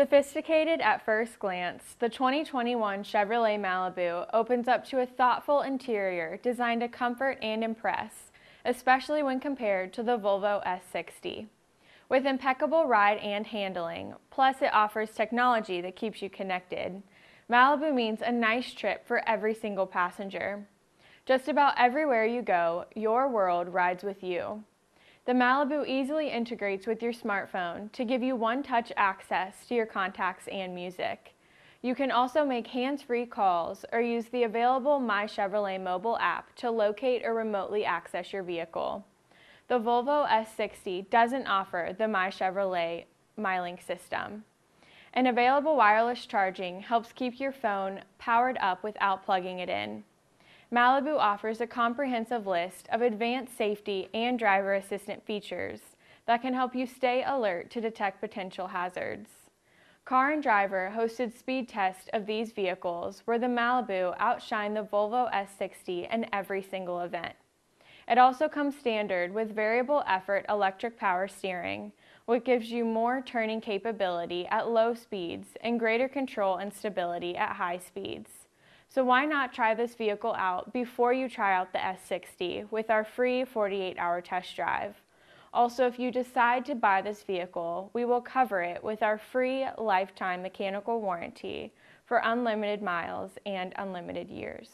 Sophisticated at first glance, the 2021 Chevrolet Malibu opens up to a thoughtful interior designed to comfort and impress, especially when compared to the Volvo S60. With impeccable ride and handling, plus it offers technology that keeps you connected, Malibu means a nice trip for every single passenger. Just about everywhere you go, your world rides with you. The Malibu easily integrates with your smartphone to give you one-touch access to your contacts and music. You can also make hands-free calls or use the available My Chevrolet mobile app to locate or remotely access your vehicle. The Volvo S60 doesn't offer the My Chevrolet MyLink system. And available wireless charging helps keep your phone powered up without plugging it in. Malibu offers a comprehensive list of advanced safety and driver assistant features that can help you stay alert to detect potential hazards. Car and Driver hosted speed tests of these vehicles where the Malibu outshined the Volvo S60 in every single event. It also comes standard with variable effort electric power steering, which gives you more turning capability at low speeds and greater control and stability at high speeds. So why not try this vehicle out before you try out the S60 with our free 48-hour test drive. Also, if you decide to buy this vehicle, we will cover it with our free lifetime mechanical warranty for unlimited miles and unlimited years.